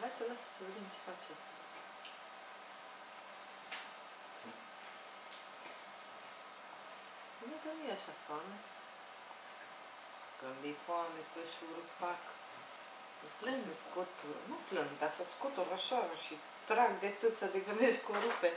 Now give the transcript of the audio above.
Hai să lasă să vedem ce face. Nu că nu e așa foame. Când e foame să și urpac. Plâng. Să scot, nu plâng, dar să scot o rășoară și trag de țâță de gândești cu rupe.